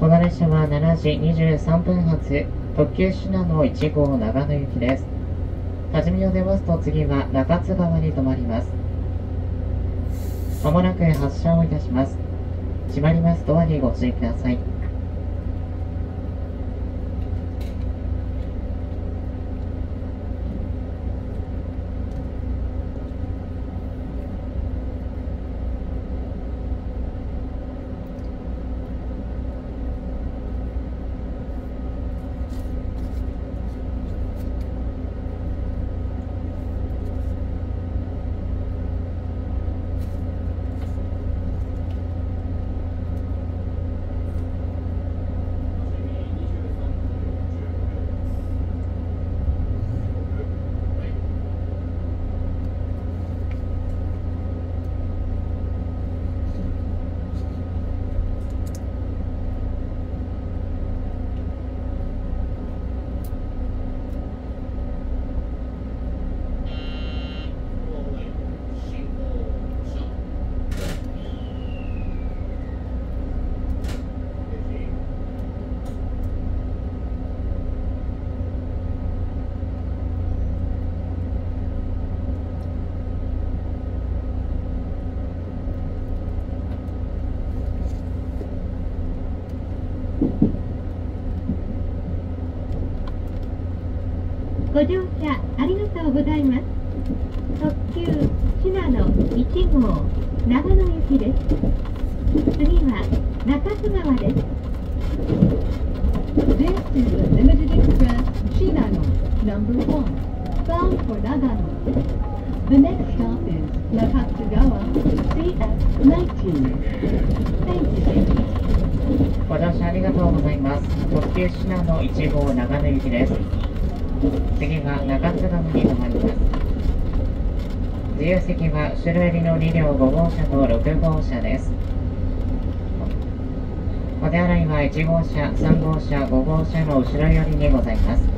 この列車は7時23分発特急シナの1号長野行きです。多治見を出ますと次は中津川に停まります。まもなく発車をいたします。閉まります。ドアにご注意ください。ご乗車ありがとうございます。特急シナの1号長野行きです。次は中津川です。This is a limited の number one ンと長野です。The next stop is Nakatsugawa CF19. Thank you. ご乗車ありがとうございます。特急シナノ1号長野行きです。次は中津川に停まります。自由席は後ろ寄りの2両5号車と6号車です。お手洗いは1号車3号車5号車の後ろ寄りにございます。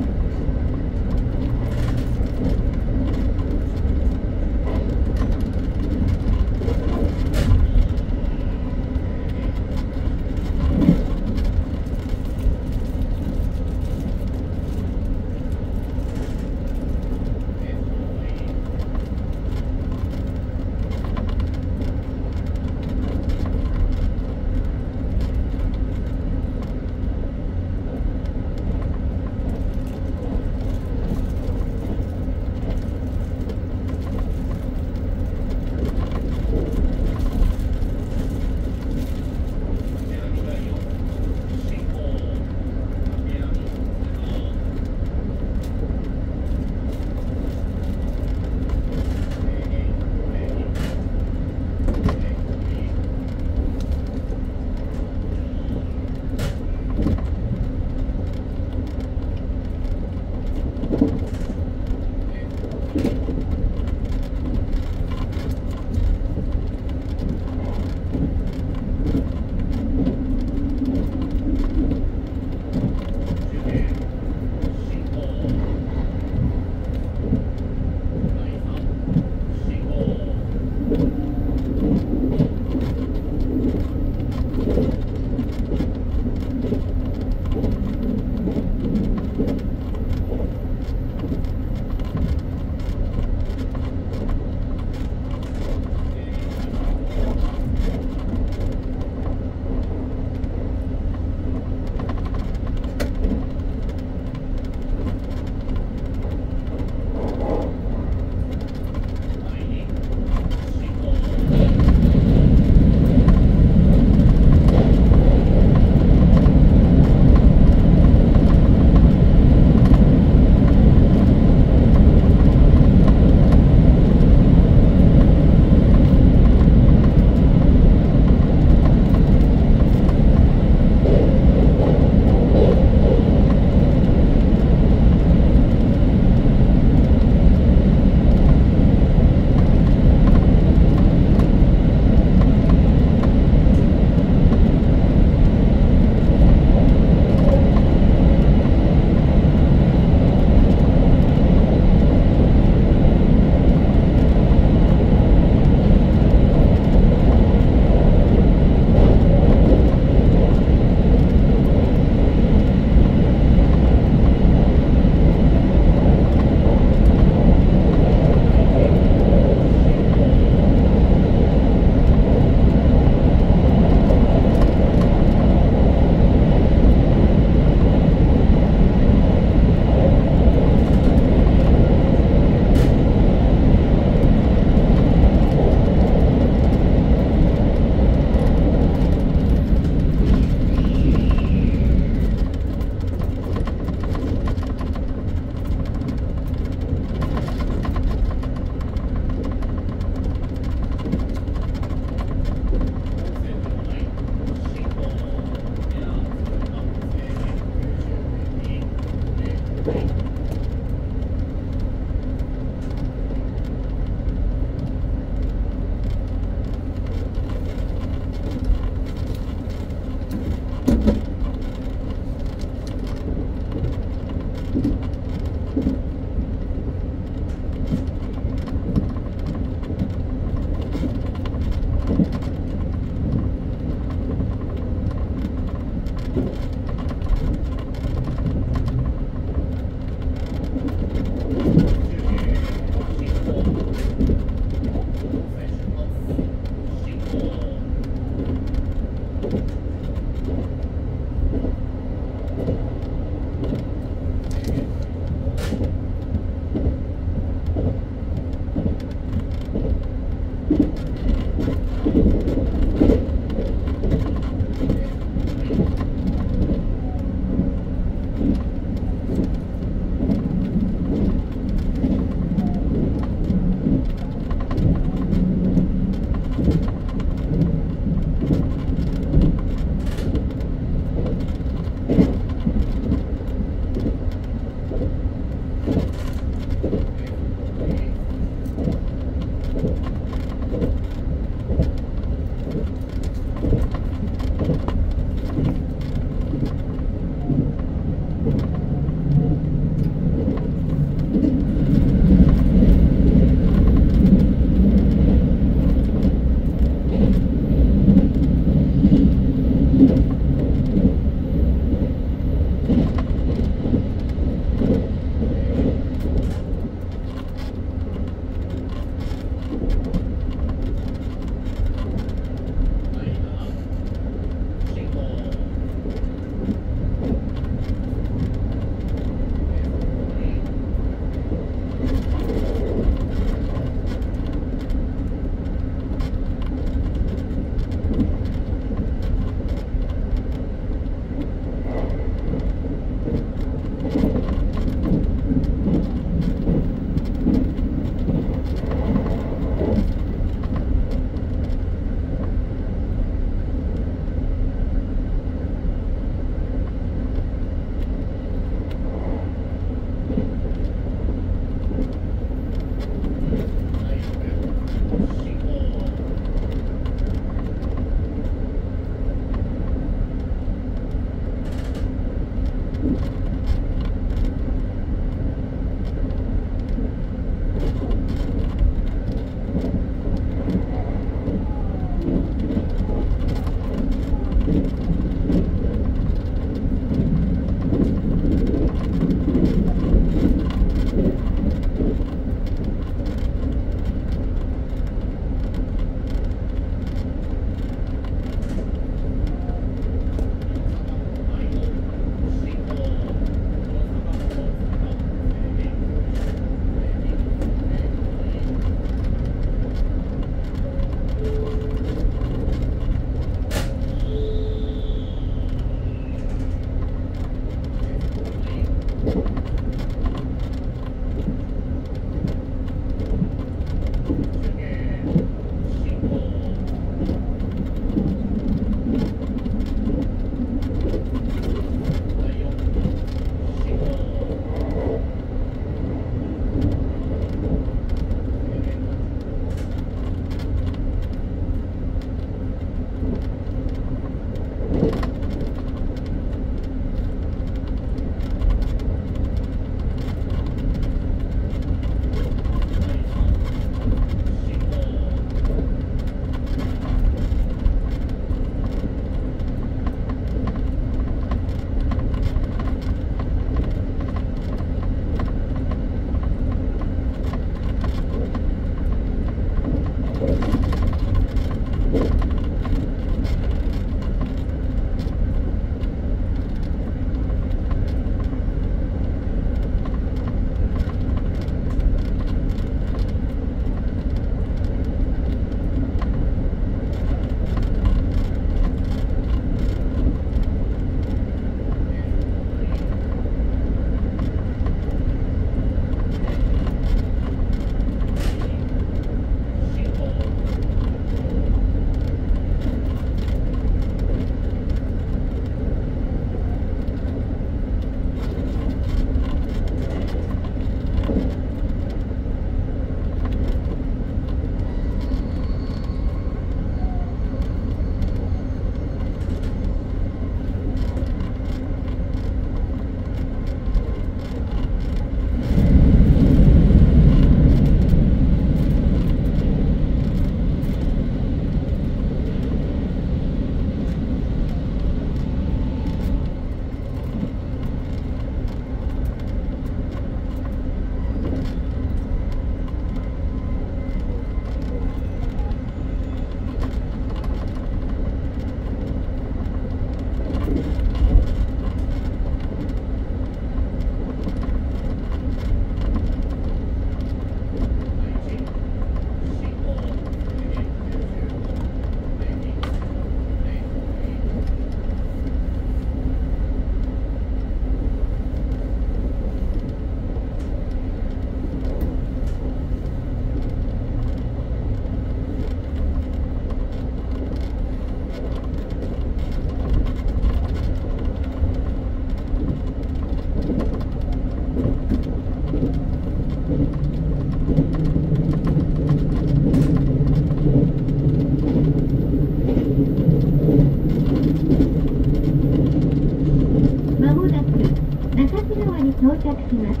きます。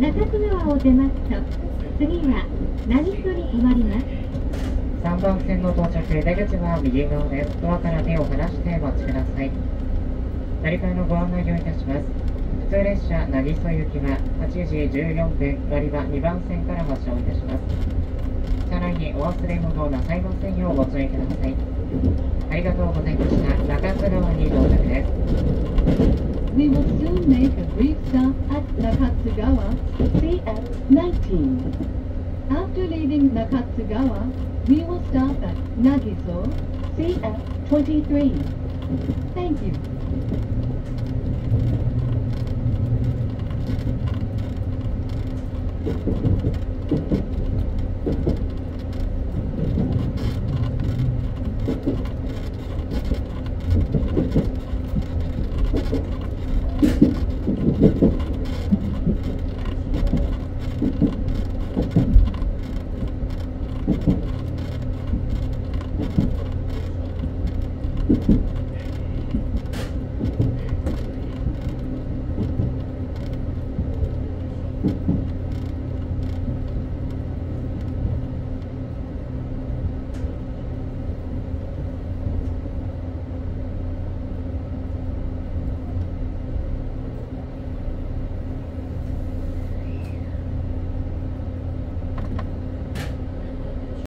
中津川を出ますと次は何所に止まります？3番線の到着出口は右側ですドアから手を離してお待ちください。乗り換えのご案内をいたします。普通列車渚行きは8時14分乗り場2番線から発車をいたします。車内にお忘れ物をなさいませんようご注意ください。ありがとうございました。中津川に到着です。We will soon make a brief stop at Nakatsugawa, CF19. After leaving Nakatsugawa, we will stop at Nagiso, CF23. Thank you.「